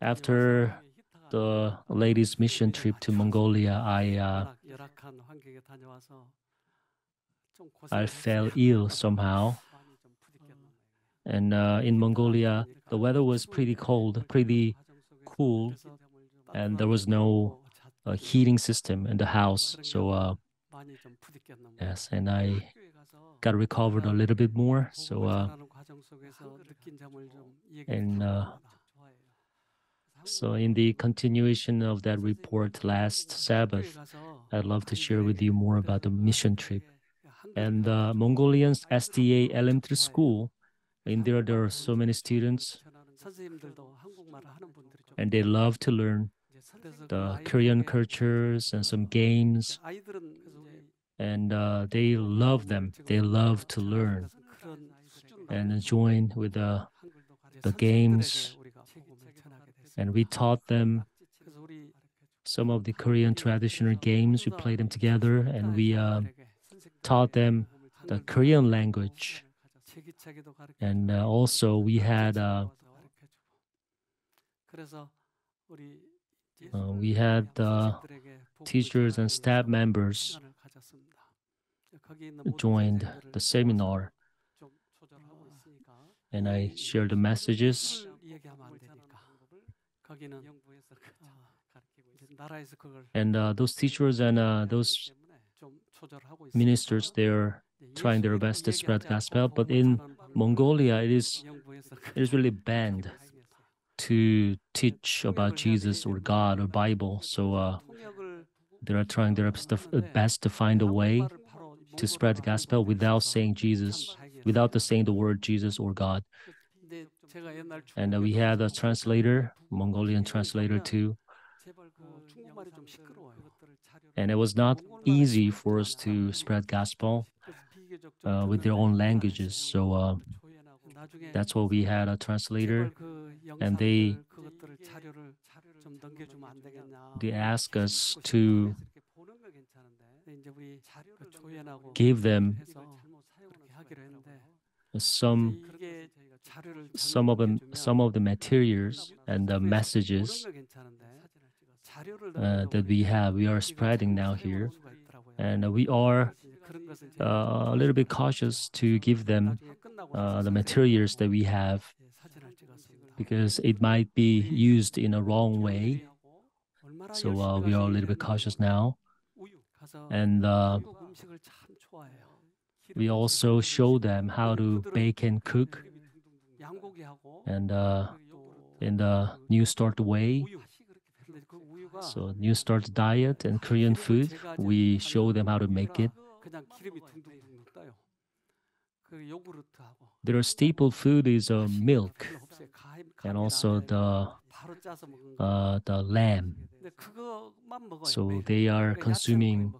After the ladies' mission trip to Mongolia, I uh, I fell ill somehow. And uh, in Mongolia, the weather was pretty cold, pretty cool, and there was no uh, heating system in the house. So uh, yes, and I got recovered a little bit more. So uh, and uh, so, in the continuation of that report last Sabbath, I'd love to share with you more about the mission trip. And the Mongolian SDA elementary school, in there, there are so many students, and they love to learn the Korean cultures and some games. And uh, they love them. They love to learn and join with the, the games and we taught them some of the Korean traditional games. We played them together, and we uh, taught them the Korean language. And uh, also, we had uh, uh we had uh, teachers and staff members joined the seminar, and I shared the messages. and uh, those teachers and uh, those ministers, they're trying their best to spread gospel. But in Mongolia, it is it is really banned to teach about Jesus or God or Bible. So uh, they are trying their best to find a way to spread the gospel without saying Jesus, without the saying the word Jesus or God. And we had a translator, Mongolian translator too. And it was not easy for us to spread gospel uh, with their own languages. So uh, that's why we had a translator, and they they asked us to give them some some of them some of the materials and the messages uh, that we have we are spreading now here. and we are uh, a little bit cautious to give them uh, the materials that we have. because it might be used in a wrong way. so uh, we are a little bit cautious now and uh, we also show them how to bake and cook and uh, in the New Start way. So New Start diet and Korean food, we show them how to make it. Their staple food is uh, milk and also the uh, the lamb. So they are consuming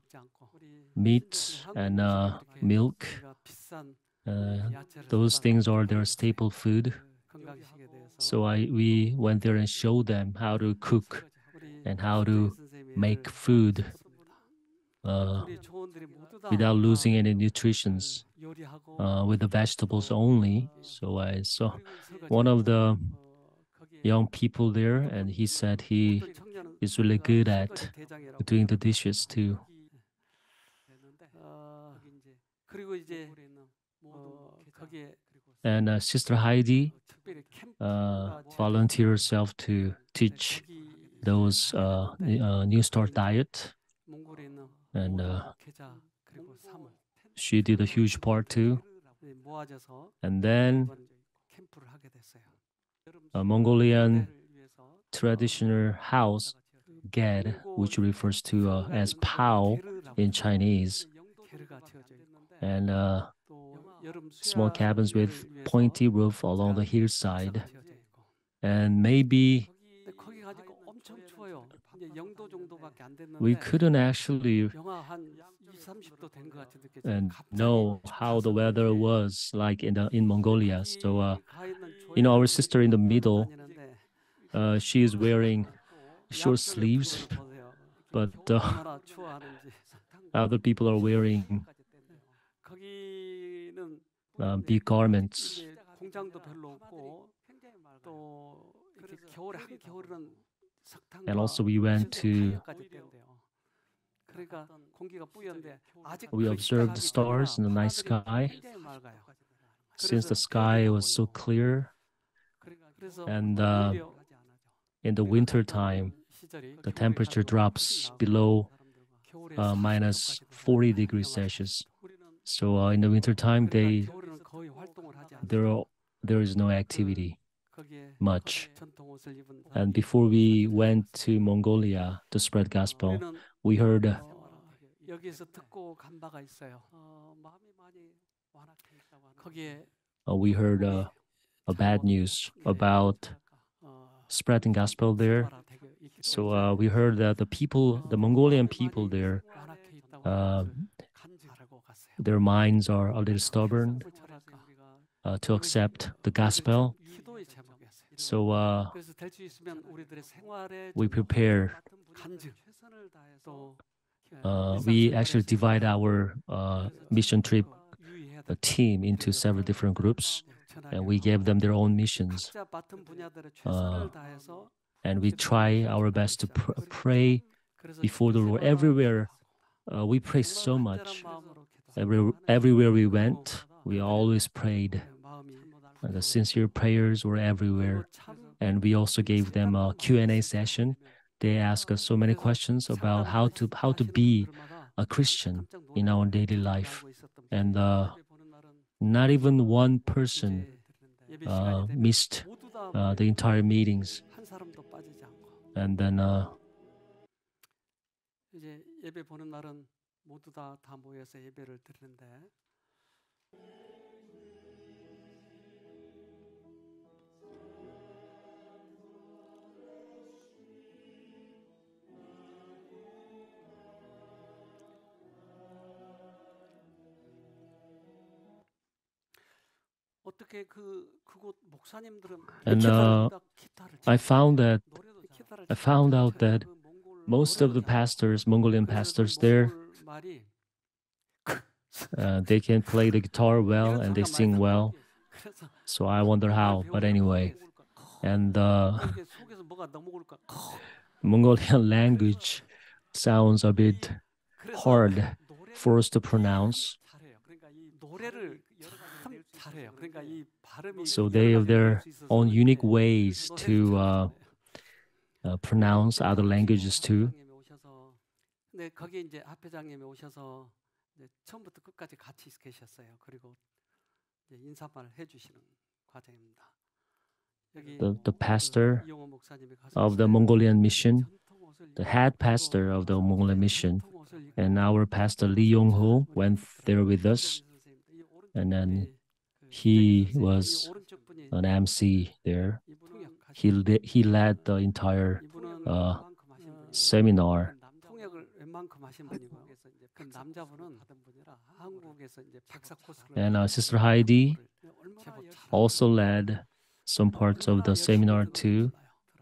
meat and uh, milk. Uh, those things are their staple food. So I we went there and showed them how to cook and how to make food uh, without losing any nutritions uh, with the vegetables only. So I saw one of the young people there, and he said he is really good at doing the dishes too. And uh, Sister Heidi uh, volunteered herself to teach those uh, uh, New Start diet, and uh, she did a huge part too. And then a Mongolian traditional house, ger, which refers to uh, as pao in Chinese, and uh, small cabins with pointy roof along the hillside. And maybe we couldn't actually and know how the weather was like in the in Mongolia. So, uh, you know, our sister in the middle, uh, she is wearing short sleeves, but uh, other people are wearing uh, big garments. And also we went to we observed the stars in the night sky. Since the sky was so clear, and uh, in the winter time, the temperature drops below uh, minus 40 degrees Celsius. So uh, in the winter time, they there are, there is no activity much. And before we went to Mongolia to spread gospel, we heard uh, we heard uh, a bad news about spreading gospel there. So uh, we heard that the people, the Mongolian people there, uh, their minds are a little stubborn uh, to accept the gospel. So uh, we prepare. Uh, we actually divide our uh, mission trip team into several different groups, and we gave them their own missions. Uh, and we try our best to pr- pray before the Lord everywhere. Uh, we pray so much. Every, everywhere we went, we always prayed. the sincere prayers were everywhere, and we also gave them a Q&A session. They asked us so many questions about how to how to be a Christian in our daily life, and uh, not even one person uh, missed uh, the entire meetings. And then uh, And uh, I found that I found out that most of the pastors, Mongolian pastors there, uh, they can play the guitar well and they sing well. So I wonder how. But anyway, and uh, Mongolian language sounds a bit hard for us to pronounce. So they have their own unique ways to uh, uh, pronounce other languages too. The, the pastor of the Mongolian mission, the head pastor of the Mongolian mission, and our pastor Lee Yong Ho went there with us. And then he was an MC there. He he led the entire uh, seminar. And uh, Sister Heidi also led some parts of the seminar too.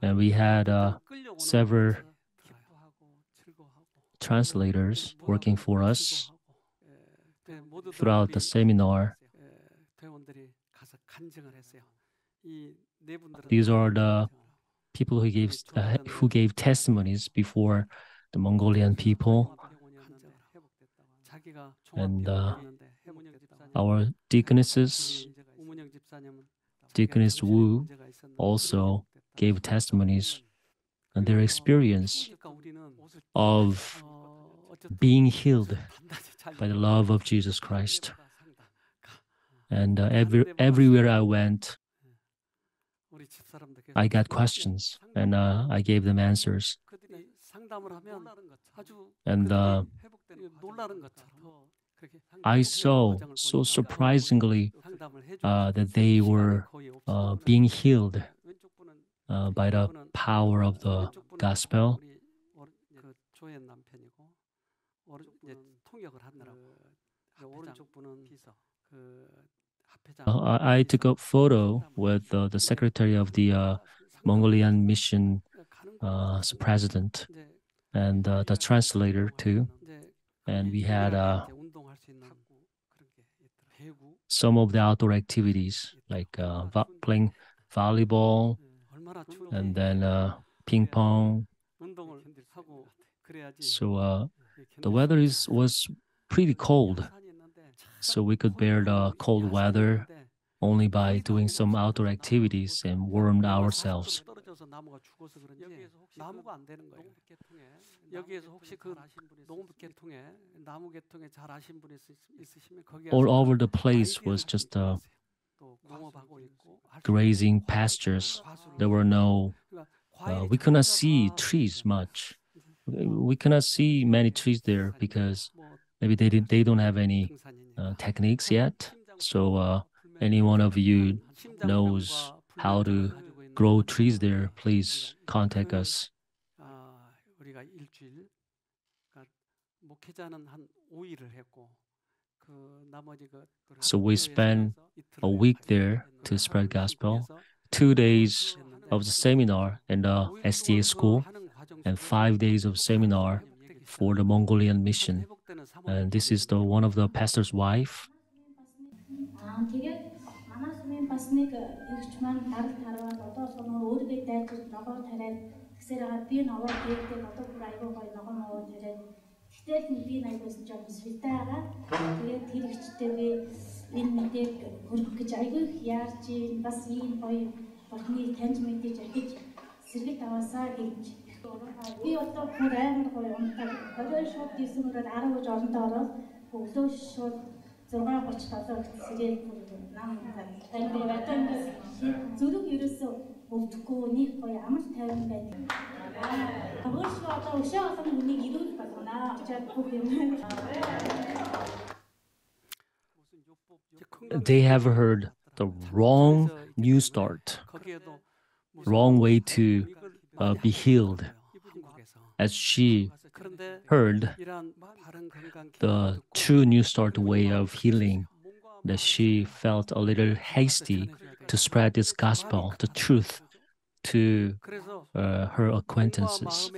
And we had uh, several translators working for us throughout the seminar. These are the people who gave uh, who gave testimonies before the Mongolian people, and uh, our deaconesses, deaconess Wu, also gave testimonies and their experience of being healed by the love of Jesus Christ. And uh, every, everywhere I went, I got questions and uh, I gave them answers. And uh, I saw so surprisingly uh, that they were uh, being healed uh, by the power of the gospel. Uh, I took a photo with uh, the secretary of the uh, Mongolian mission uh, president. and uh, the translator too. And we had uh, some of the outdoor activities like playing volleyball, and then uh, ping pong. So uh, the weather is was pretty cold. So we could bear the cold weather only by doing some outdoor activities and warmed ourselves. All over the place was just uh, grazing pastures. There were no, uh, we could not see trees much. We cannot see many trees there because maybe they didn't, they don't have any techniques yet. So uh, any one of you knows how to grow trees there, please contact us. So we spent a week there to spread gospel, two days of the seminar in the SDA school, and five days of seminar for the Mongolian mission. And this is the one of the pastor's wife. бас нэг эгч маань даралт хараад одоо болохоор өөрийгөө дайрч ногоо тариад тэгсээр хагаад би ногоо дээрдэг одоо бүр аягүй гоё ногоо ногоо тариад Гэтэл би наягаас жоохон свитай байгаа. Тэгээд тэр ихчтэй би энэ мэдээг хөрөх гэж аягүй яарч бас ийм гоё бурхны таньж мэдээж ахиж сэргэл аваасаа гэж би одоо бүр амар гоё унтаа. Орой шууд дисмөрөөр 10 гэж оронтой ороод өглөө шууд 6:37 сэрээд нам тань би одоо зүрх ерөөсөө өвдөхгүй нэг гоё амар тайван байдаг. Өөрсдөө одоо өшөө олон хүнийг ирүүл болгоно. Чад бүх юм. They have heard the wrong new start, wrong way to uh, be healed. As she heard the true new start way of healing, that she felt a little hasty to spread this gospel, the truth, to uh, her acquaintances.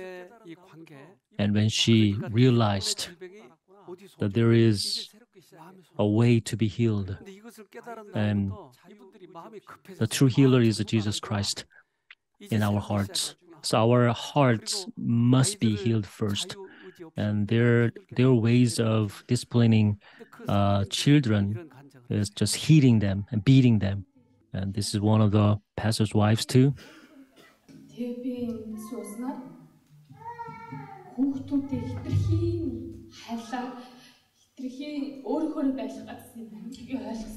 And when she realized that there is a way to be healed, and the true healer is Jesus Christ in our hearts. So our hearts must be healed first. And their their ways of disciplining uh, children is just hitting them and beating them. And this is one of the pastor's wives too. Тэгээ би сууснаар хүүхдүүдтэй хитрхийн хайлаа хитрхийн өөрөөхөө байх гэсэн юм байна. Би ойлгосон.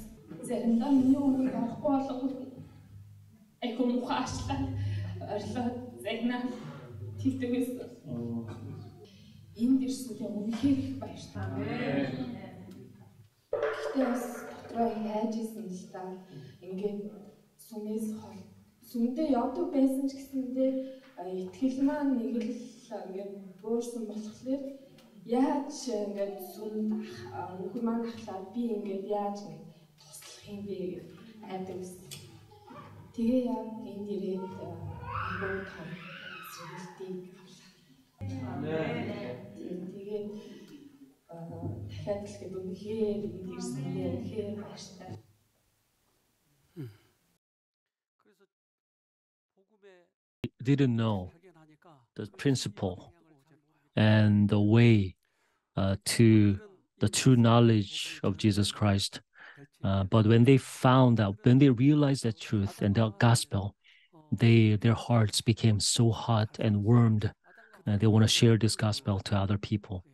Заримдаа миний өмнө орохгүй болгоход айгүй муухай ашлаа Загнаа тэгдэг байсан. Энд ирсэндээ үнэхээр их баярлалаа. Гэхдээ бас дотроо яаж исэн л та ингээд сүмээс хол сүмдээ явдаг байсан ч гэсэндээ итгэл маань нэг л ингээд өөрсөн болохоор яаж ингээд сүмд нөхөр маань ахлаад би ингээд яаж ингээд туслах юм бэ гэж айдаг. Тэгээ яг энд ирээд аюу том зүйлтийг авлаа. Тэгээд дахиад л гэдэг үнэхээр энд ирсэндээ үнэхээр баяртай. didn't know the principle and the way uh, to the true knowledge of Jesus Christ. Uh, but when they found out, when they realized the truth and the gospel, they their hearts became so hot and warmed, and they want to share this gospel to other people.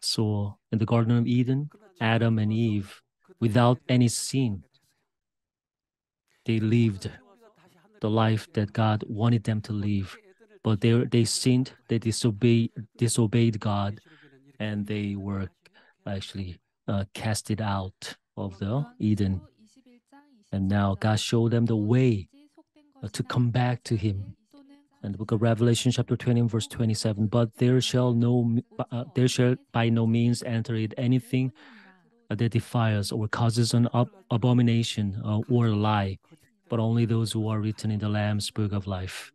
So in the Garden of Eden, Adam and Eve, without any sin, they lived the life that God wanted them to live. But they they sinned, they disobeyed disobeyed God, and they were actually uh, casted out of the Eden. And now God showed them the way uh, to come back to Him. And the book of Revelation, chapter 20, verse 27. But there shall no, uh, there shall by no means enter it anything that defiles or causes an ab- abomination uh, or a lie, but only those who are written in the Lamb's book of life.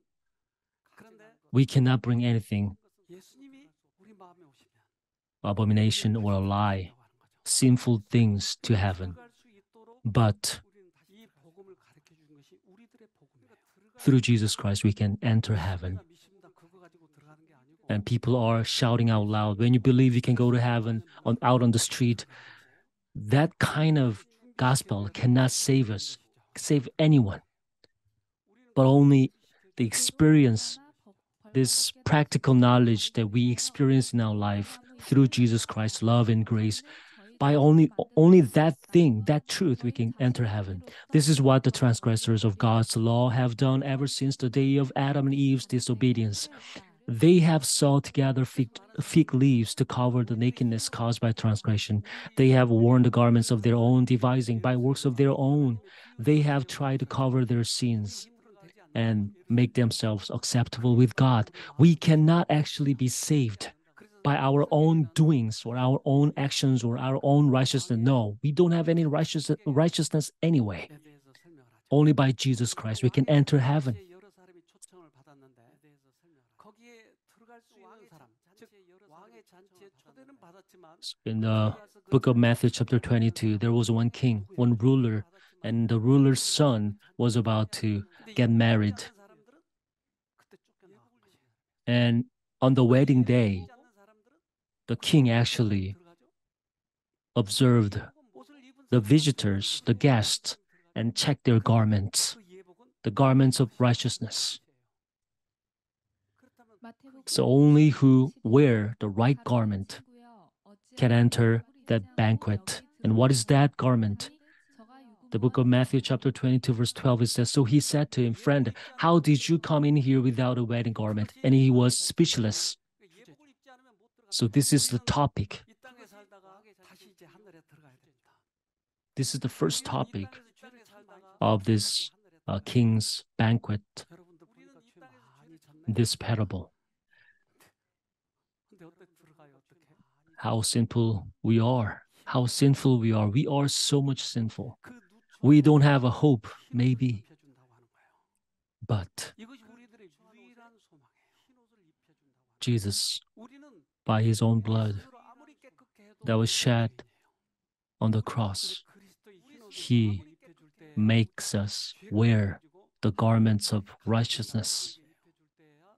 We cannot bring anything, abomination or a lie, sinful things to heaven. But through Jesus Christ, we can enter heaven. And people are shouting out loud, when you believe you can go to heaven on, out on the street, that kind of gospel cannot save us, save anyone, but only the experience, this practical knowledge that we experience in our life through Jesus Christ's love and grace. By only only that thing, that truth, we can enter heaven. This is what the transgressors of God's law have done ever since the day of Adam and Eve's disobedience. They have sewed together fig, fig, leaves to cover the nakedness caused by transgression. They have worn the garments of their own devising by works of their own. They have tried to cover their sins and make themselves acceptable with God. We cannot actually be saved by our own doings or our own actions or our own righteousness. No, we don't have any righteous, righteousness anyway. Only by Jesus Christ we can enter heaven. In the book of Matthew, chapter 22, there was one king, one ruler, and the ruler's son was about to get married. And on the wedding day, the king actually observed the visitors, the guests, and checked their garments, the garments of righteousness. So only who wear the right garment can enter that banquet. And what is that garment? The book of Matthew, chapter 22, verse 12, it says, So he said to him, Friend, how did you come in here without a wedding garment? And he was speechless. So this is the topic. This is the first topic of this uh, king's banquet, this parable. how sinful we are, how sinful we are. We are so much sinful. We don't have a hope, maybe. But Jesus, by his own blood that was shed on the cross, he makes us wear the garments of righteousness.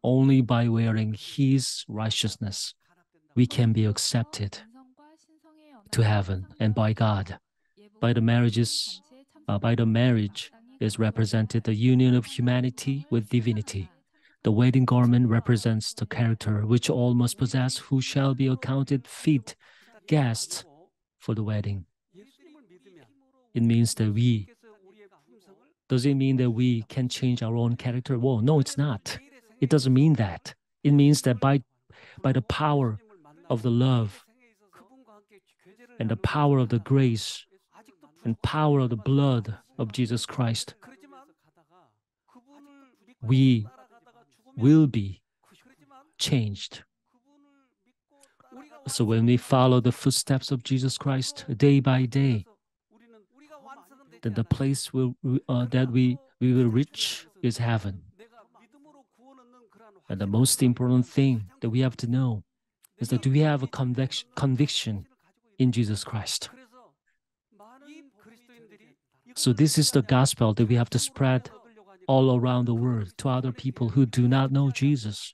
Only by wearing his righteousness we can be accepted to heaven and by God. By the marriages, uh, by the marriage is represented the union of humanity with divinity. The wedding garment represents the character which all must possess who shall be accounted fit guests for the wedding. It means that we does it mean that we can change our own character? Well, no, it's not. It doesn't mean that. It means that by by the power of the love and the power of the grace and power of the blood of Jesus Christ, we will be changed. So when we follow the footsteps of Jesus Christ day by day, then the place will, uh, that we, we will reach is heaven. And the most important thing that we have to know is that we have a convic- conviction in Jesus Christ? So, this is the gospel that we have to spread all around the world to other people who do not know Jesus.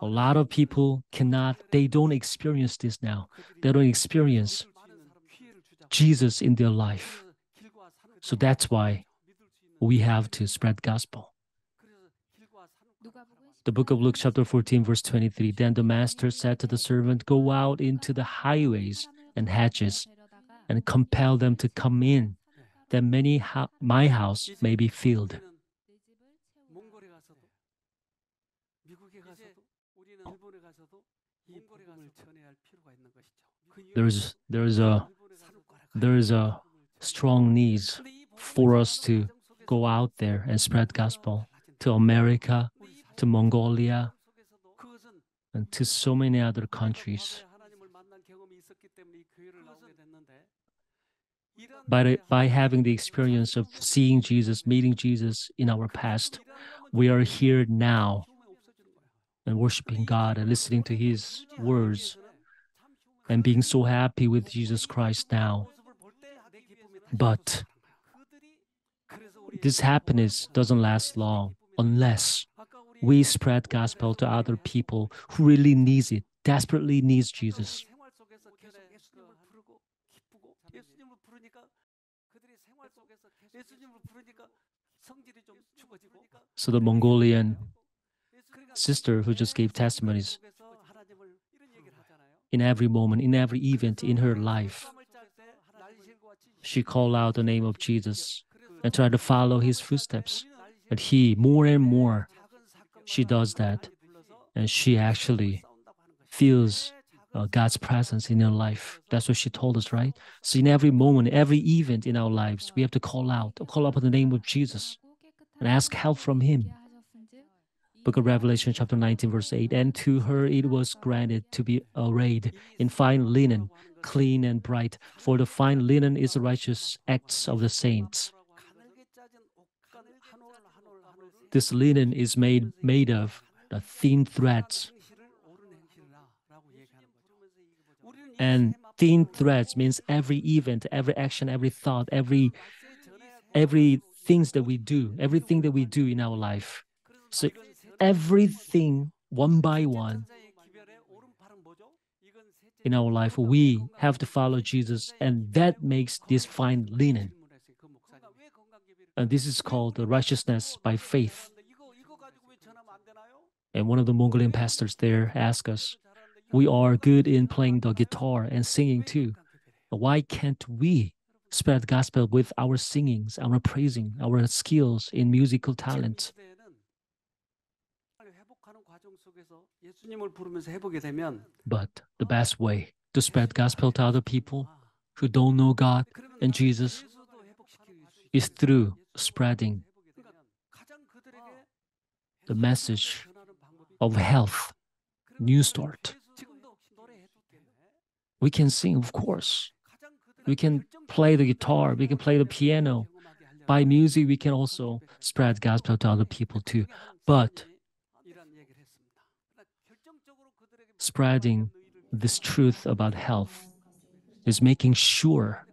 A lot of people cannot, they don't experience this now. They don't experience Jesus in their life. So that's why we have to spread gospel. The book of Luke, chapter 14, verse 23. Then the master said to the servant, Go out into the highways and hedges and compel them to come in, that many ha- my house may be filled. There's there's a there is a strong needs for us to go out there and spread gospel to America, to Mongolia, and to so many other countries. By, the, by having the experience of seeing Jesus, meeting Jesus in our past, we are here now and worshiping God and listening to His words and being so happy with Jesus Christ now. But this happiness doesn't last long unless we spread gospel to other people who really needs it, desperately needs Jesus. So the Mongolian sister who just gave testimonies in every moment, in every event in her life, she called out the name of Jesus and tried to follow his footsteps. But he, more and more, she does that. And she actually feels uh, God's presence in your life. That's what she told us, right? So in every moment, every event in our lives, we have to call out, call upon the name of Jesus and ask help from him. Book of Revelation, chapter 19, verse 8. And to her it was granted to be arrayed in fine linen, clean and bright, for the fine linen is the righteous acts of the saints. This linen is made, made of the thin threads. And thin threads means every event, every action, every thought, every every things that we do, everything that we do in our life. So everything one by one in our life, we have to follow Jesus, and that makes this fine linen. And this is called the righteousness by faith. And one of the Mongolian pastors there asked us, We are good in playing the guitar and singing too. Why can't we spread the gospel with our singings, our praising, our skills in musical talent? But the best way to spread gospel to other people who don't know God and Jesus is through spreading the message of health, new start. We can sing, of course. We can play the guitar, we can play the piano. By music, we can also spread gospel to other people too. But spreading this truth about health is making sure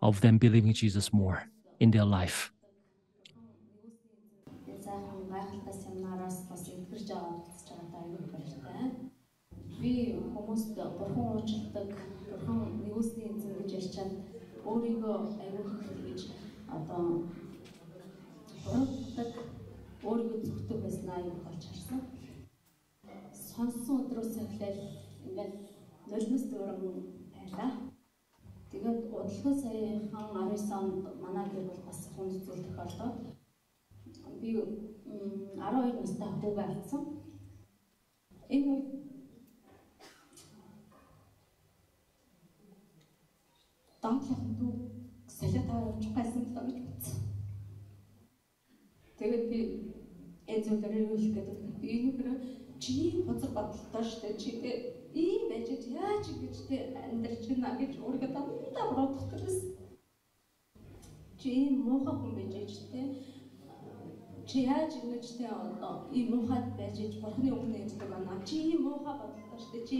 of them believing Jesus more in their life. Хүмүүст бурхан уучлдаг, бурхан нэгүсний эзэн гэж ярьчаад өөрийгөө аюулх гэж одоо бурууддаг, өөрийгөө зүгтдэг байснаа юм болж харсан. Сонссон өдрөөс эхлээл ингээд нулимс дөрөм байлаа. Тэгээд удалгүй саяхан 19 онд манай гэр бүл бас хүнд зүйл тохиолдоод би 12 настай хүүгээ алдсан. Энэ үед донтлохон дүү солиотаа явуучих байсан л гэж бодсон. Тэгээд би энэ зүйлээр юу гэдэг би энэгээр чи бузар бодолтой штэ чи тэ ийм байж яаж ингэж тэ амьдрч гинэ гэж өөрийгөө дандаа бодох гэсэн. Чи муухай хүн байж тэ чи яаж ингэж тэ одоо ийм муухайд байж бурхны өмнө ярьдаг байна. Чи ийм муухай бодолтой штэ чи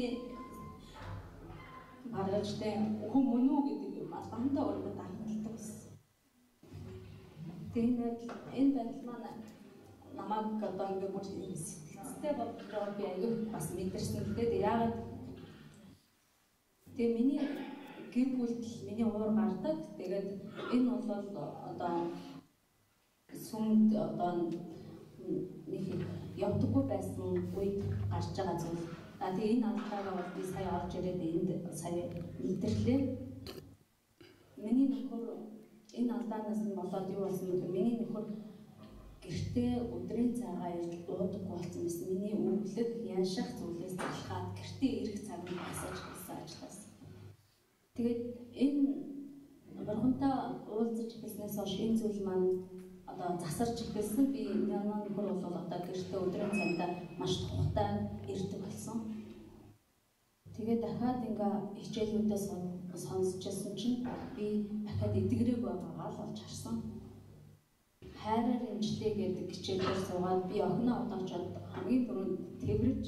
гаргаж тэ хүн мөн үү гэдэг юм а дандаа өөрийгөө даатгалдаг гэсэн. Тэгээд энэ байдал маань намайг одоо ингээ бүр сэтгэлтэй бодлоо би аяг бас мэдэрсэн. Тэгээд яагаад Тэгээ миний гэр бүлд миний уур гардаг. Тэгээд энэ бол одоо сүмд одоо нэг явдаггүй байсан үед гарч байгаа зүйл А тэгээ энэ алдаагаа бол би сая орж ирээд энд сая илтэрлээ. Миний нөхөр энэ алдаанаас нь болоод юу болсон бэ? Миний нөхөр гэртээ өдрийн цагаа ирж уудаггүй болсон юм. Миний өвлөг янших зүйлээс залхаад гэртээ ирэх цаг нь басаж гисэн ажлаас. Тэгээд энэ бурхантай уулзаж эхэлснээс хойш энэ зүйл маань одоо засарч эхэлсэн. Би манай нөхөр бол одоо гэртээ өдрийн цагтаа маш тухтай ирдэг болсон. Тэгээд дахиад ингээ хичээлүүдээ сонсчихсан чинь би дахиад эдгэрэг байгаагаа л олж харсан. Хайраар имжлээ гэдэг хичээлээр суугаад би охиноо одоочод хамгийн түрүүнд тэрвэрж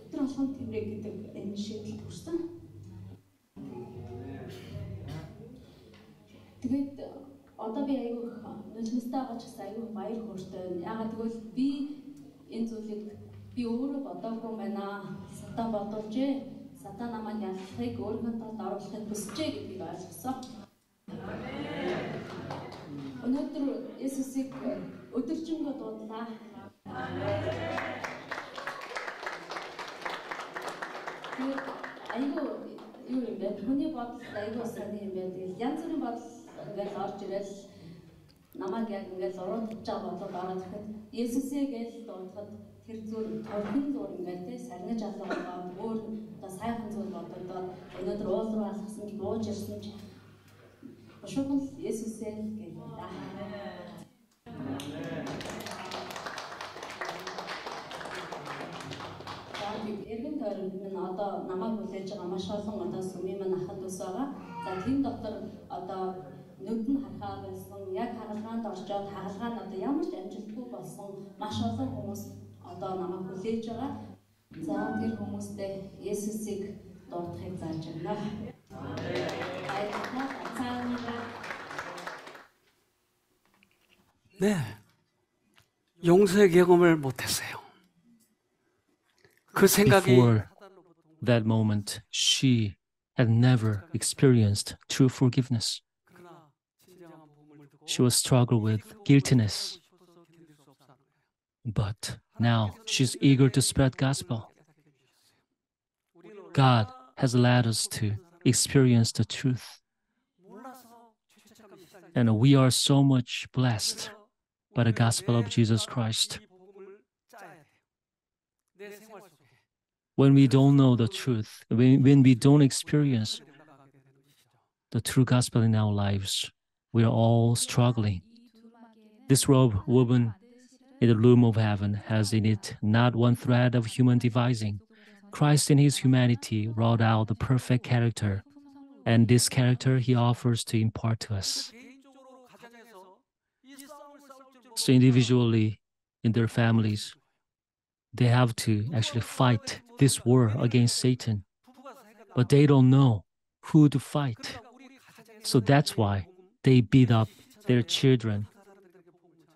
өдөр болгон тэрвэрэ гэдэг энэ шийдэл хүрсэн. Тэгээд одоо би айгүй их нулимстай байгаа ч гэсэн айгүй баяр хөөртэй. Ягаад гэвэл би энэ зүйлийг би өөрөө бодоогүй байна. Сатан бодулжээ. Сатан намайг ялахыг өөрийнхөө талд оруулахыг хүсжээ гэдгийг ойлгосон. Өнөөдөр Есүсийг өдөржингөө дуудлаа. Айгүй юу юм бэ? Хүний бодол айгүй сайн юм байна. Тэгэл янз бүрийн бодол ингээл орж ирэл намайг яг ингээл уруудж байгаа бодлоо ороод ирэхэд Есүсээ гэж дуудахад тэр зүйл торхон зур ингээл те сарниж алгаа өөр одоо сайхан зүйл бодогдоод өнөөдөр уул руу алхсан ч бууж ирсэн ч Бушуухан Есүсээ гэж да. Эргэн тойронд минь одоо намайг хүлээж байгаа маш олон одоо сүмийн маань ахад ус байгаа. За тэн дотор одоо нүд нь харахаа байсан, яг хагалгаанд орчоод хагалгаа нь одоо ямар ч амжилтгүй болсон маш олон хүмүүс одоо намайг хүлээж байгаа. За тэр хүмүүстээ Есүсийг дуудахыг зааж байна. 네. 용서의 경험을 못했어요. 그 생각이 Before that moment, she had never experienced true forgiveness. She was struggled with guiltiness. But now she's eager to spread gospel. God has led us to experience the truth. And we are so much blessed by the gospel of Jesus Christ. When we don't know the truth, when, when we don't experience the true gospel in our lives, we are all struggling. This robe woven the loom of heaven has in it not one thread of human devising. Christ in his humanity wrought out the perfect character, and this character he offers to impart to us. So individually, in their families, they have to actually fight this war against Satan, but they don't know who to fight. So that's why they beat up their children,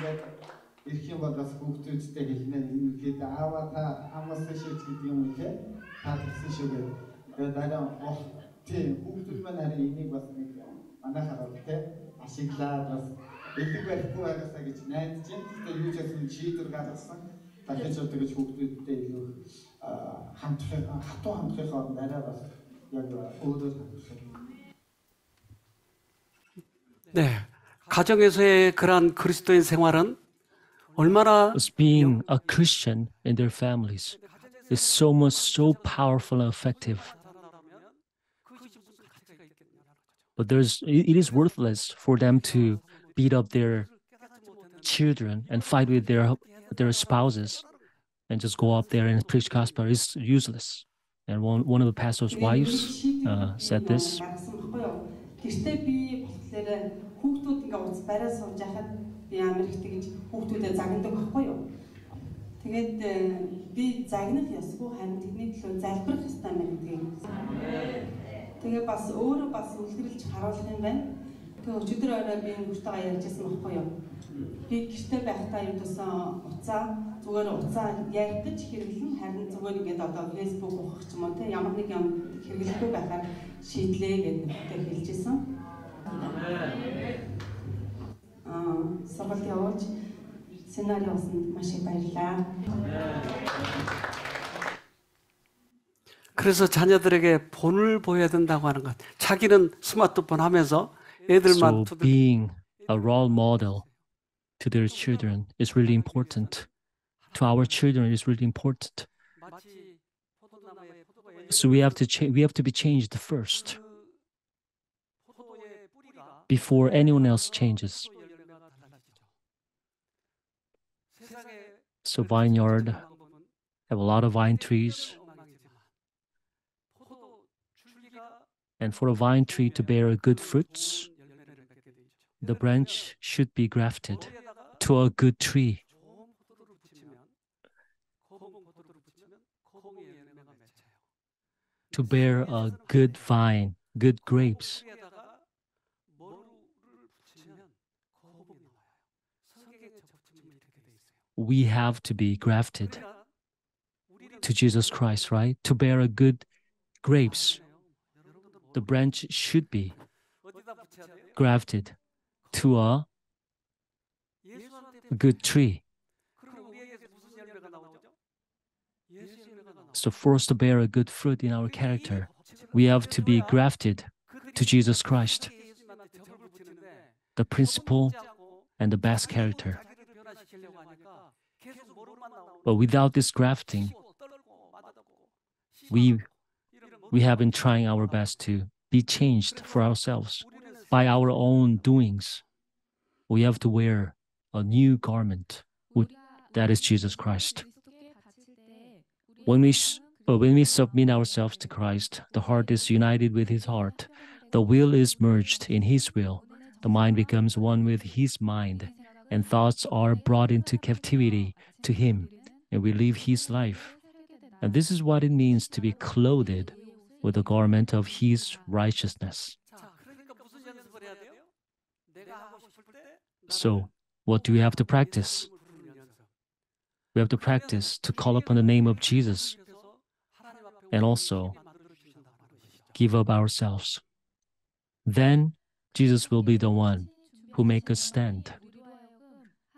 ингээд ирэх юм бол бас хүүхдүүдтэй хэлнэ. Энэ үед ааваа та хамаас шийдэж гэдэг юм үү те? Та тэгсэн шүү гэдэг. Тэгээд дараа бол тийм хүүхдүүд маань харин энийг бас нэг манайхаар бол те ашиглаад бас илүү барихгүй байгаасаа гэж найдаж юм. Тэгээд юу ч юм шийдвэр гаргасан. Дахиад ч гэж хүүхдүүдтэй илүү хамтрах хатуу хамтрахын дараа бас яг өөрөө хамтрах. Нэ 가정에서의 그러한 그리스도인 생활은 얼마나 as being a Christian in their families is so much so powerful and effective. But there's it it is worthless for them to beat up their children and fight with their their spouses and just go up there and preach gospel. It's useless. And one, one of the pastor's wives uh, said this. Болохоор хүүхдүүд ингээ уц барай сууж яхад би амар их тэгж хүүхдүүдэд загнадаг байхгүй юу. Тэгээд би загнах ёсгүй харин тэдний төлөө залбирах ёстой мэн гэдгийг. Тэгээ бас өөрөө бас үлгэрлж харуулах юм байна. Тэгээ өчигдөр орой би бүртэйгээ ярьжсэн байхгүй юу. Би гэртээ байхдаа юм тусан уцаа зүгээр уцаа ярдаж хэрэглэн харин зүгээр ингээд одоо фэйсбુક ухах ч юм уу те ямар нэг юм хэрэглэхгүй байхаар шийдлээ гэдэг хэлжсэн. Аа сургалт явуулж сценарий усанд маш их баярлаа. 그래서 자녀들에게 본을 보여야 된다고 하는 것. 자기는 스마트폰 하면서 애들만 So being a role model to their children is really important. To our children is really important. So we have to change. We have to be changed first. before anyone else changes. So vineyard have a lot of vine trees. And for a vine tree to bear good fruits, the branch should be grafted to a good tree. To bear a good vine, good grapes. we have to be grafted to Jesus Christ, right? To bear a good grapes, the branch should be grafted to a good tree. So, for us to bear a good fruit in our character, we have to be grafted to Jesus Christ, the principle and the best character. But without this grafting, we, we have been trying our best to be changed for ourselves by our own doings. We have to wear a new garment, which, that is Jesus Christ. When we, uh, when we submit ourselves to Christ, the heart is united with his heart, the will is merged in his will, the mind becomes one with his mind, and thoughts are brought into captivity to him and we live his life. And this is what it means to be clothed with the garment of his righteousness. So, what do we have to practice? We have to practice to call upon the name of Jesus and also give up ourselves. Then Jesus will be the one who make us stand.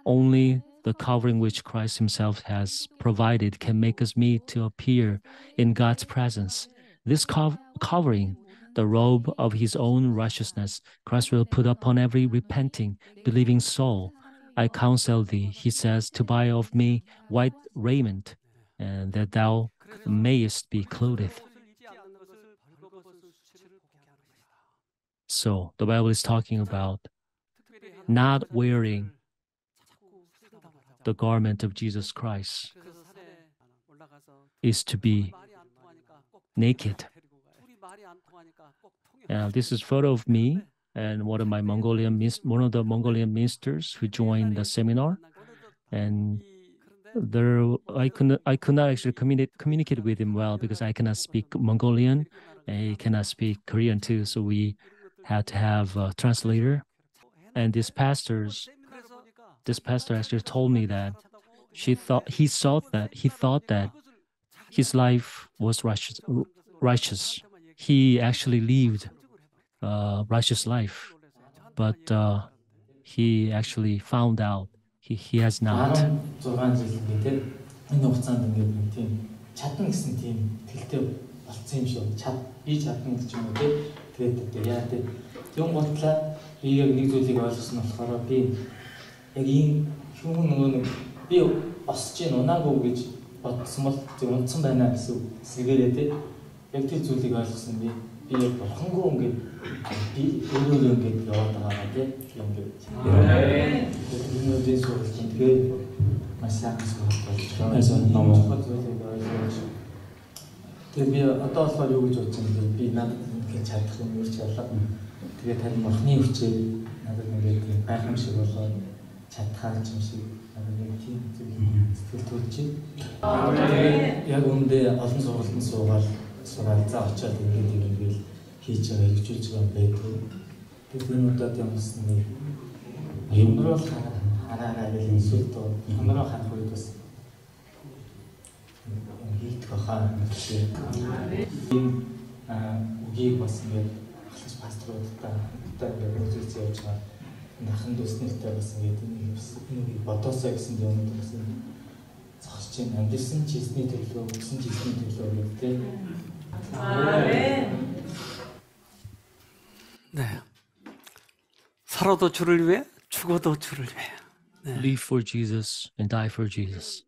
Only the covering which Christ Himself has provided can make us meet to appear in God's presence. This covering, the robe of His own righteousness, Christ will put upon every repenting, believing soul. I counsel thee, He says, to buy of me white raiment, and that thou mayest be clothed. So the Bible is talking about not wearing the garment of Jesus Christ is to be naked. Now, this is photo of me and one of my Mongolian one of the Mongolian ministers who joined the seminar, and there I could I could not actually communicate communicate with him well because I cannot speak Mongolian and he cannot speak Korean too, so we had to have a translator. And these pastors this pastor actually told me that she thought he thought that he thought that his life was righteous. righteous. He actually lived a righteous life, but uh, he actually found out he, he has not. 16 жил ингээд тийм энэ хугацаанд ингээд нэг тийм чадна гэсэн тийм тэлтэй болцсон юм шүү. Чад би чадна гэж юм уу тийм тэгээд одоо яа тийм юм бодлоо би яг нэг зүйлийг ойлгосон болохоор би яг ийм хүн нөгөө нэг би босч гин унаагүй гэж бодсон бол зөв унтсан байна гэсэн эсрэгээрээ тийм яг тэр зүйлийг ойлгосон би. Би яг бурхангүй ингээд би өөрөө ингээд яваад байгаа тийм ингээд. Тэрнүүдийн сургалт нь тэгээд маш сайхан сургалт болж байгаа. Айсан ном. Тэгээд би одоо болохоор юу гэж юм бэ? Би надад ингэж чадах юм юу ч ялла. Тэгээд тань махны хүчээр надад ингээд гайхамшиг болоод чадхаа юм шиг надад нэг тийм зүйл сэтгэл төрж байна. Яг үндэ олон сургалтанд суугаад сураад за очиад ингээд юм ингээд хийж байгаа хэрэгжүүлж байгаа юм байдаг. Тэгээд энэ удаад ямарсан нэг Юмрол хараараа гэл эсвэл то юмроо харах үед бас хийх баха гэсэн. Энэ үгийг бас ингээд ахлах пасторуудтай та ингээд үзүүлж явж байгаа. Нахан дэснэртэй бас ингээд энэ үгийг бодоосаа гэсэн юм бас зогсож чинь амьдсан чизний төлөө өгсөн чизний төлөө гэдэг. 네. 살아도 주를 위해 죽어도 주를 위해. 네. Live for Jesus and die for Jesus.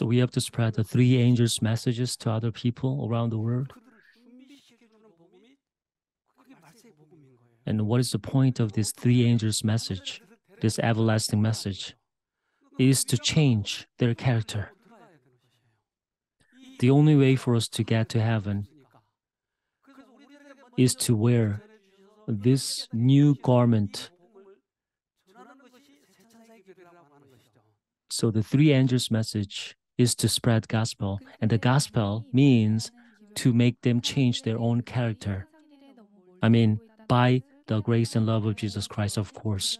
So we have to spread the three angels' messages to other people around the world. And what is the point of this three angels' message, this everlasting message? It is to change their character. The only way for us to get to heaven is to wear this new garment. So the three angels' message is to spread gospel, and the gospel means to make them change their own character. I mean, by the grace and love of Jesus Christ, of course.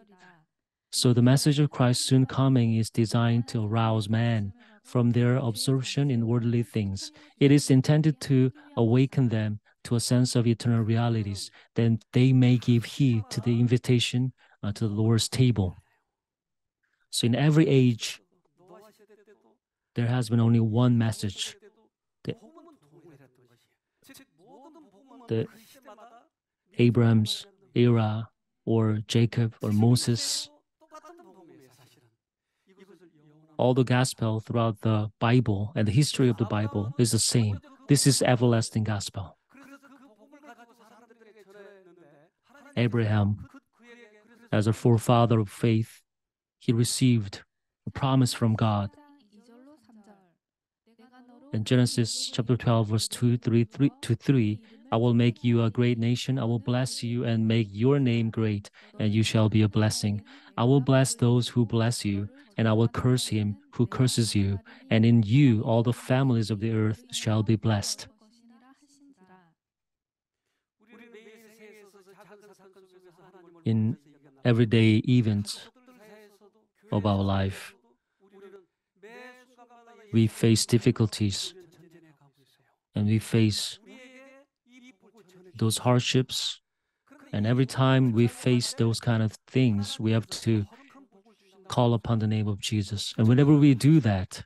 So the message of Christ soon coming is designed to arouse man from their absorption in worldly things. It is intended to awaken them to a sense of eternal realities, then they may give heed to the invitation uh, to the Lord's table. So in every age, there has been only one message. The, the Abraham's era or Jacob or Moses all the gospel throughout the Bible and the history of the Bible is the same. This is everlasting gospel. Abraham, as a forefather of faith, he received a promise from God. In Genesis chapter 12, verse 2, 3, 3 to 3, I will make you a great nation. I will bless you and make your name great, and you shall be a blessing. I will bless those who bless you, and I will curse him who curses you, and in you all the families of the earth shall be blessed. In everyday events of our life, we face difficulties and we face those hardships. And every time we face those kind of things, we have to call upon the name of Jesus. And whenever we do that,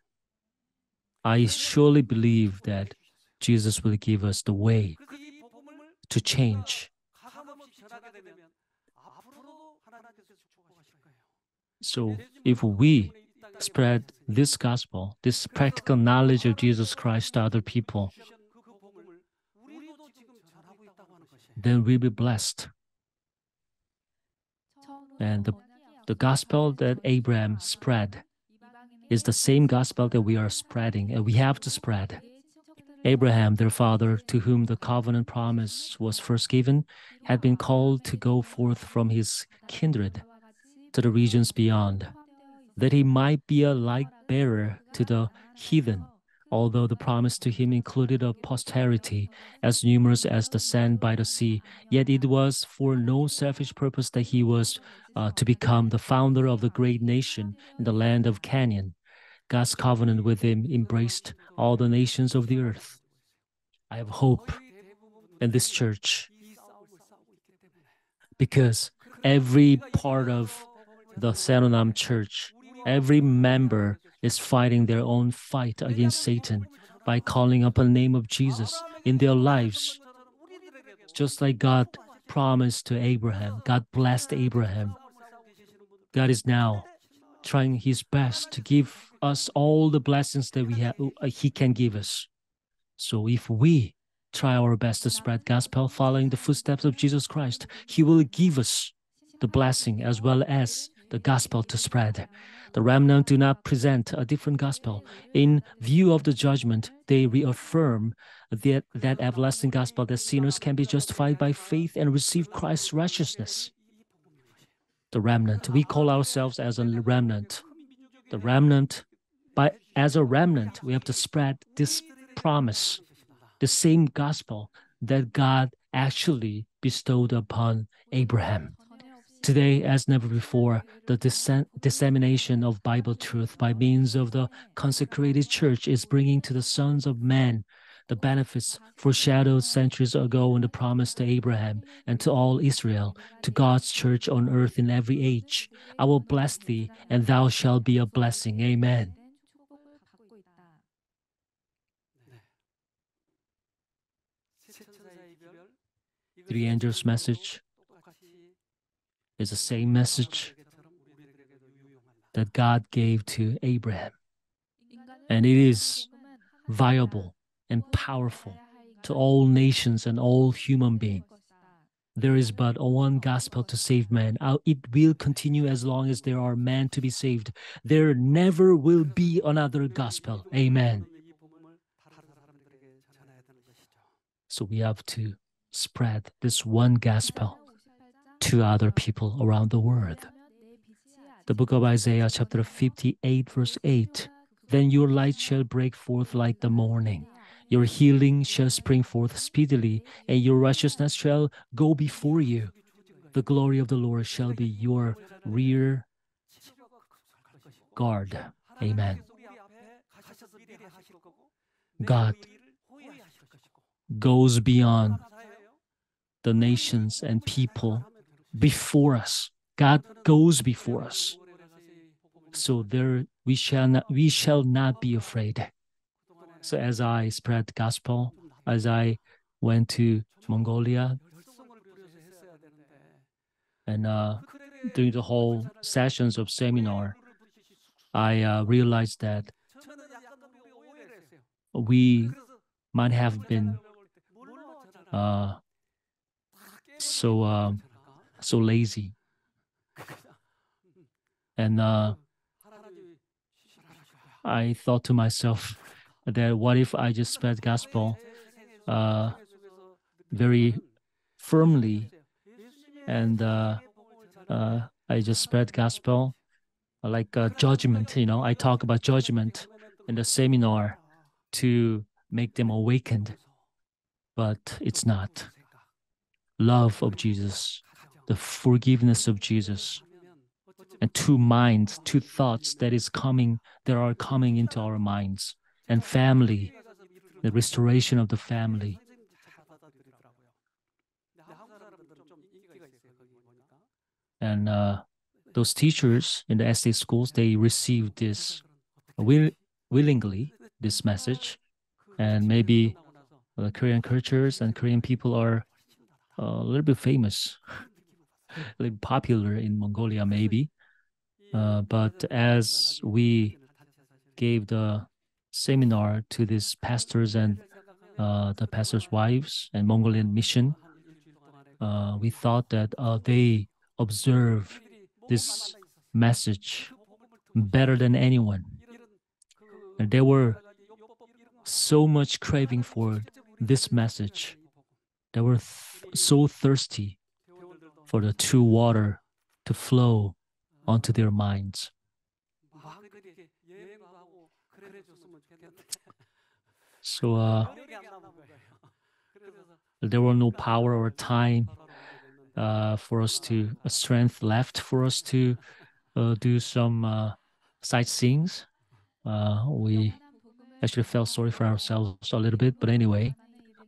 I surely believe that Jesus will give us the way to change. So if we spread this gospel, this practical knowledge of Jesus Christ to other people, then we'll be blessed. And the, the gospel that Abraham spread is the same gospel that we are spreading, and we have to spread. Abraham, their father, to whom the covenant promise was first given, had been called to go forth from his kindred to the regions beyond, that he might be a light bearer to the heathen although the promise to him included a posterity as numerous as the sand by the sea, yet it was for no selfish purpose that he was uh, to become the founder of the great nation in the land of Canaan. God's covenant with him embraced all the nations of the earth. I have hope in this church because every part of the Saeronam church, every member is fighting their own fight against Satan by calling upon the name of Jesus in their lives. Just like God promised to Abraham, God blessed Abraham. God is now trying his best to give us all the blessings that we have uh, he can give us. So if we try our best to spread gospel following the footsteps of Jesus Christ, he will give us the blessing as well as the gospel to spread. The remnant do not present a different gospel. In view of the judgment, they reaffirm that, that everlasting gospel that sinners can be justified by faith and receive Christ's righteousness. The remnant, we call ourselves as a remnant. The remnant, but as a remnant, we have to spread this promise, the same gospel that God actually bestowed upon Abraham. Today, as never before, the dissemination of Bible truth by means of the consecrated church is bringing to the sons of men the benefits foreshadowed centuries ago in the promise to Abraham and to all Israel, to God's church on earth in every age. I will bless thee, and thou shalt be a blessing. Amen. The angel's message is the same message that God gave to Abraham. And it is viable and powerful to all nations and all human beings. There is but one gospel to save man. Uh, it will continue as long as there are men to be saved. There never will be another gospel. Amen. So we have to spread this one gospel to other people around the world. The book of Isaiah, chapter 58, verse 8 Then your light shall break forth like the morning. Your healing shall spring forth speedily, and your righteousness shall go before you. The glory of the Lord shall be your rear guard. Amen. God goes beyond the nations and people before us. God goes before us. So there we shall not, we shall not be afraid. So as I spread the gospel, as I went to Mongolia, and uh, during the whole sessions of seminar, I uh, realized that we might have been uh, so Uh, so lazy. And uh, I thought to myself that what if I just spread gospel uh, very firmly and uh, uh I just spread gospel like uh, judgment, you know, I talk about judgment in the seminar to make them awakened, but it's not. Love of Jesus the forgiveness of Jesus and two minds, two thoughts that is coming, that are coming into our minds, and family, the restoration of the family. And uh, those teachers in the SD schools, they received this uh, will willingly, this message. And maybe the Korean cultures and Korean people are uh, a little bit famous popular in Mongolia, maybe. Uh, but as we gave the seminar to these pastors and uh, the pastors' wives and Mongolian mission, uh, we thought that uh, they observe this message better than anyone. And they were so much craving for this message. They were th- so thirsty for the true water to flow onto their minds. So uh, there were no power or time uh, for us to uh, strength left for us to uh, do some uh, sightseeing. Uh, we actually felt sorry for ourselves a little bit, but anyway,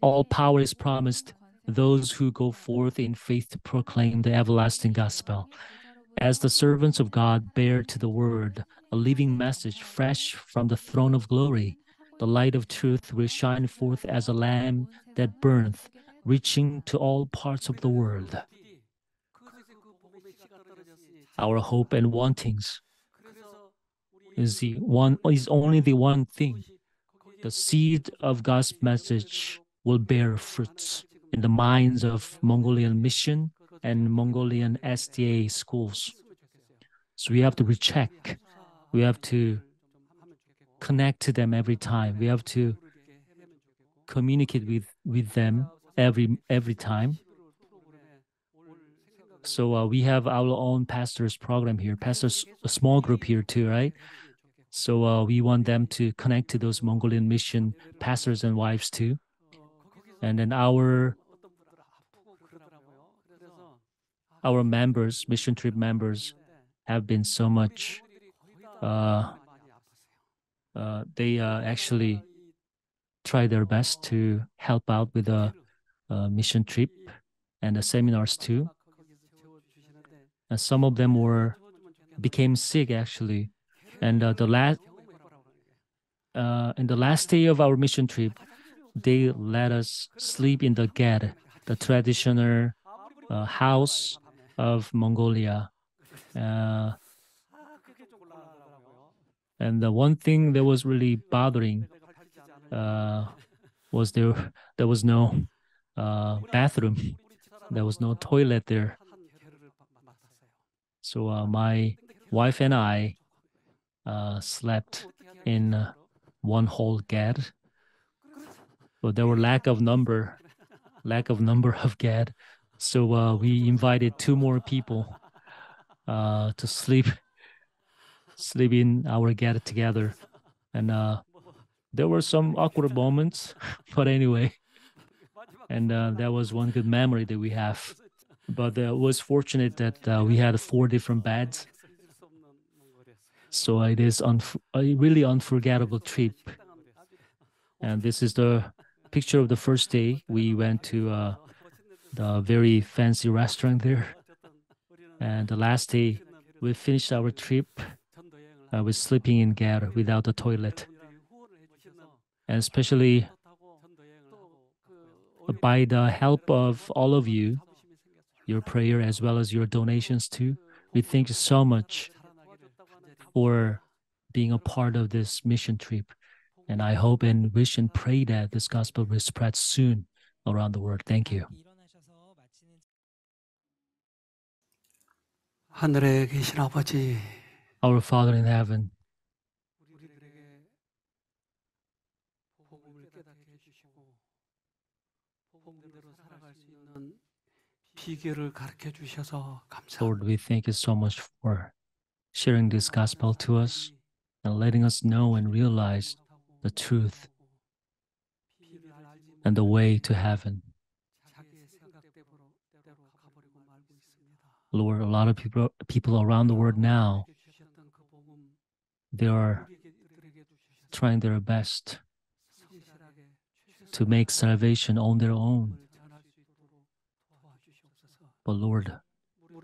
all power is promised those who go forth in faith to proclaim the everlasting gospel. As the servants of God bear to the word a living message fresh from the throne of glory, the light of truth will shine forth as a lamp that burneth, reaching to all parts of the world. Our hope and wantings is the one is only the one thing. The seed of God's message will bear fruits in the minds of Mongolian mission and Mongolian SDA schools. So we have to recheck. We have to connect to them every time. We have to communicate with, with them every every time. So uh, we have our own pastors program here, pastors a small group here too, right? So uh, we want them to connect to those Mongolian mission pastors and wives too and then our our members, mission trip members, have been so much. Uh, uh, they uh, actually try their best to help out with the uh, mission trip and the seminars too. And some of them were became sick actually, and uh, the last uh, in the last day of our mission trip, they let us sleep in the ger, the traditional uh, house of Mongolia. Uh, and the one thing that was really bothering uh, was there there was no uh, bathroom, there was no toilet there. So uh, my wife and I uh, slept in one whole ger but there were lack of number, lack of number of ger. So uh, we invited two more people uh, to sleep, sleep in our ger together, and uh, there were some awkward moments, but anyway, and uh, that was one good memory that we have. But it was fortunate that uh, we had four different beds, so it is unf- a really unforgettable trip. And this is the picture of the first day. We went to uh, the very fancy restaurant there, and the last day we finished our trip uh, with sleeping in Ger without a toilet and especially by the help of all of you, your prayer as well as your donations too. We thank you so much for being a part of this mission trip. And I hope and wish and pray that this gospel will spread soon around the world. Thank you. 하늘에 계신 아버지, Our Father in heaven, 우리들에게 복음을 깨닫게 해주시고 복음대로 살아갈 수 있는 비결을 가르쳐 주셔서 감사합니다. Lord, we thank you so much for sharing this gospel to us and letting us know and realize the truth, and the way to heaven. Lord, a lot of people, people around the world now, they are trying their best to make salvation on their own. But Lord,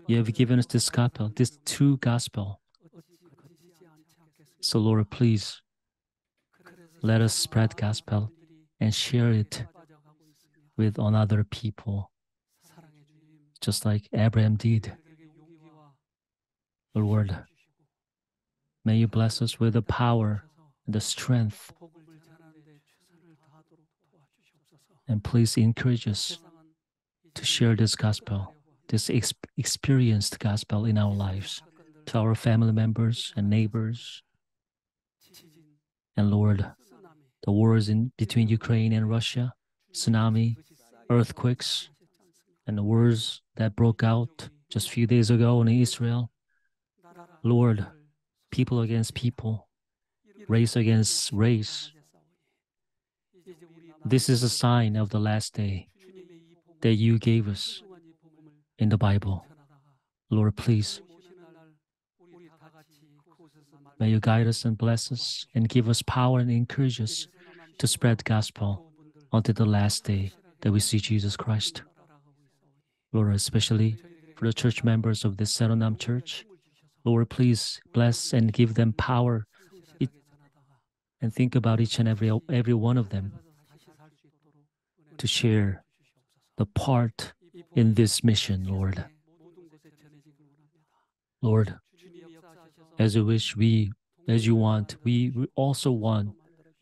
you have given us this gospel, this true gospel. So Lord, please let us spread gospel and share it with on other people, just like Abraham did. Lord, may you bless us with the power and the strength. And please encourage us to share this gospel, this ex- experienced gospel in our lives, to our family members and neighbors. And Lord, the wars in between Ukraine and Russia, tsunami, earthquakes, and the wars that broke out just a few days ago in Israel. Lord, people against people, race against race. This is a sign of the last day that you gave us in the Bible. Lord, please, may you guide us and bless us and give us power and encourage us to spread the gospel until the last day that we see Jesus Christ. Lord, especially for the church members of this Saeronam Church, Lord, please bless and give them power it- and think about each and every every one of them to share the part in this mission, Lord. Lord, as you wish, we, as you want, we also want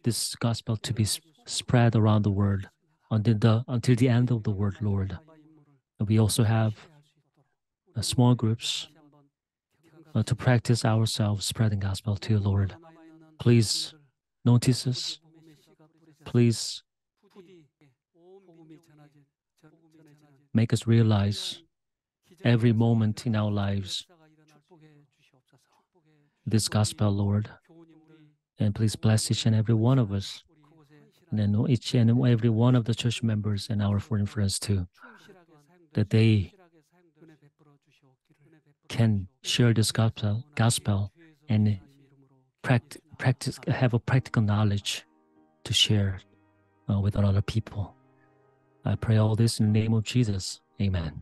this gospel to be spread around the world until the until the end of the world, Lord. And we also have uh, small groups uh, to practice ourselves spreading gospel to you, Lord. Please notice us. Please make us realize every moment in our lives this gospel, Lord. And please bless each and every one of us, and each and every one of the church members and our foreign friends too, that they can share this gospel, gospel and pract- practice, have a practical knowledge to share uh, with other people. I pray all this in the name of Jesus. Amen.